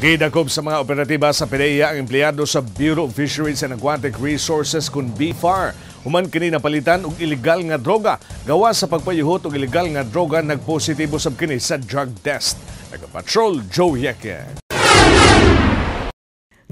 Gidakob sa mga operatiba sa PDEA ang empleyado sa Bureau of Fisheries and Aquatic Resources kung BFAR. Human kini napalitan og ilegal nga droga. Gawa sa pagpayuhot og ilegal nga droga nagpositibo sab kini sa drug test. Nagapatrol Joe Yeke.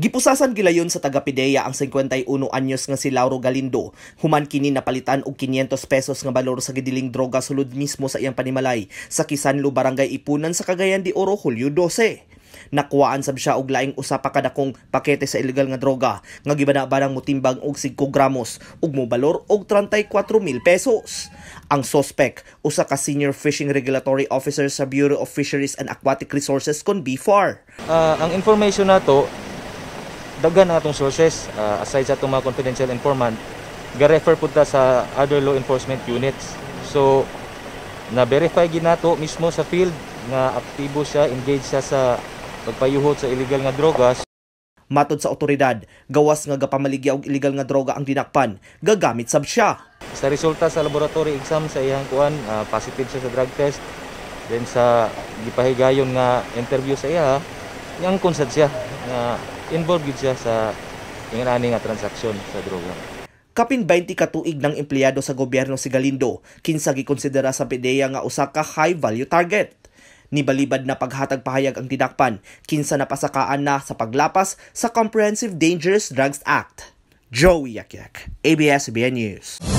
Gipusasan gilayon sa taga Pideya ang 51 anyos nga si Lauro Galindo. Human kini napalitan og 500 pesos nga balor sa gidiling droga sulod mismo sa iyang panimalay sa Kisanlo Barangay Ipunan sa Cagayan de Oro Hulyo 12. Nakuhaan sab siya og laing usa pa kada kong pakete sa illegal nga droga nga gibana-banang motimbang og 5 gramos ug mobalor og 34,000 pesos. Ang suspect usa ka senior fishing regulatory officer sa Bureau of Fisheries and Aquatic Resources kon BFAR. Uh, ang information nato daghan atong sources uh, aside sa atong mga confidential informant ga-refer pud ta sa other law enforcement units. So na-verify ginato mismo sa field nga aktibo siya, engaged siya sa pagpayuhot sa illegal nga drogas. Matod sa otoridad, gawas nga gapamaligya og illegal nga droga ang dinakpan, gagamit sab siya. Sa resulta sa laboratory exam sa iyang kuan, uh, positive siya sa drug test. Then sa gipahigayon nga interview sa iya, yang konsad siya nga involved siya sa ingani nga transaksyon sa droga. Kapin 20 ka tuig ng empleyado sa gobyerno si Galindo, kinsa gikonsidera sa PDEA nga usa ka high value target. Nibalibad na paghatag pahayag ang tinakpan, kinsa napasakaan na sa paglapas sa Comprehensive Dangerous Drugs Act. Joey Yakyak, ABS-CBN News.